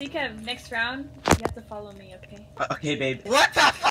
think of next round, you have to follow me, okay? Uh, okay, babe. What the